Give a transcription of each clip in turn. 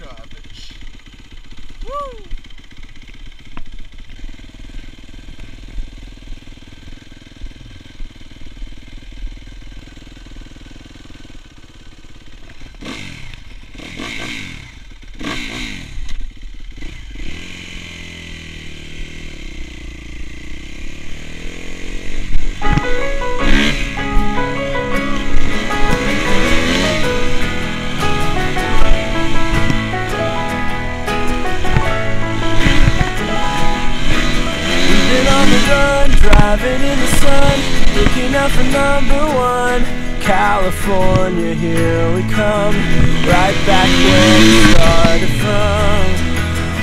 garbage. Woo! Run, in the sun, looking out for number one. California, here we come, right back where we started from.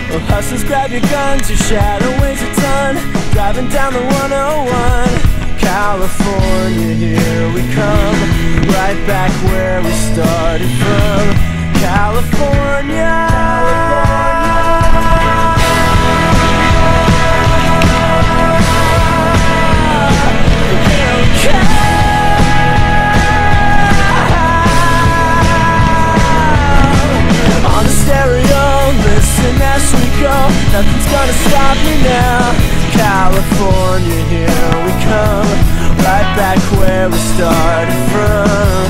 Well, hustlers, grab your guns, your shadow weighs a ton, driving down the 101. California, here we come, right back where we started from. California. Nothing's gonna stop me now. California, here we come. Right back where we started from.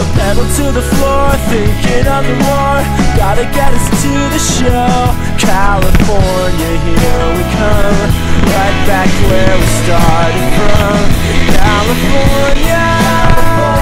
A pedal to the floor, thinking of the war. Gotta get us to the show. California, here we come. Right back where we started from. California.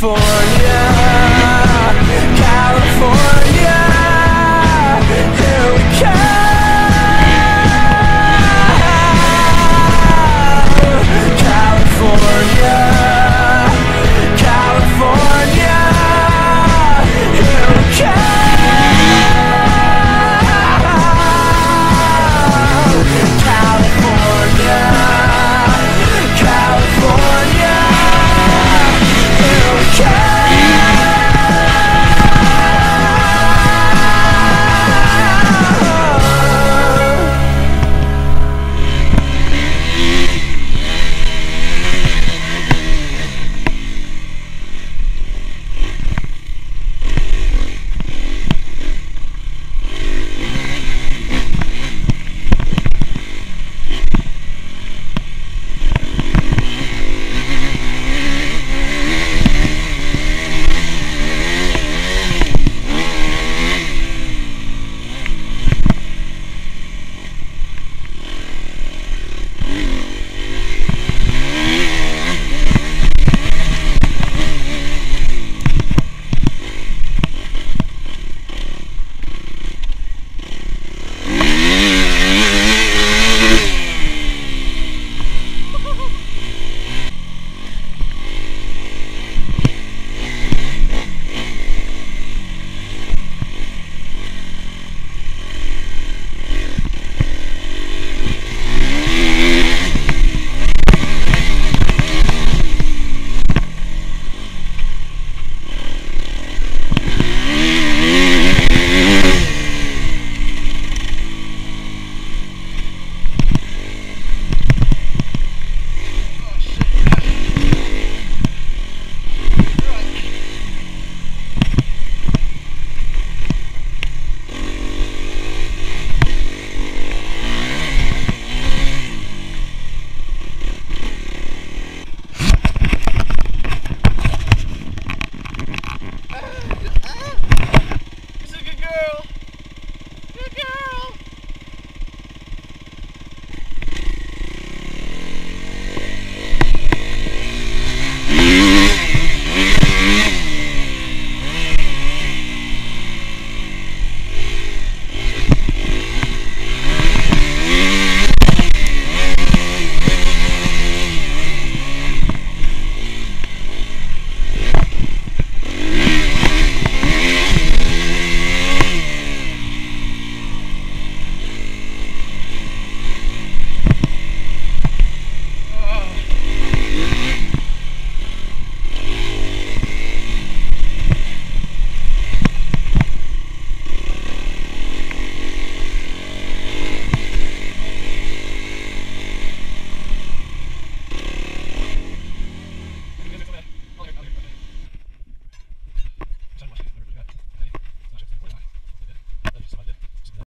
California.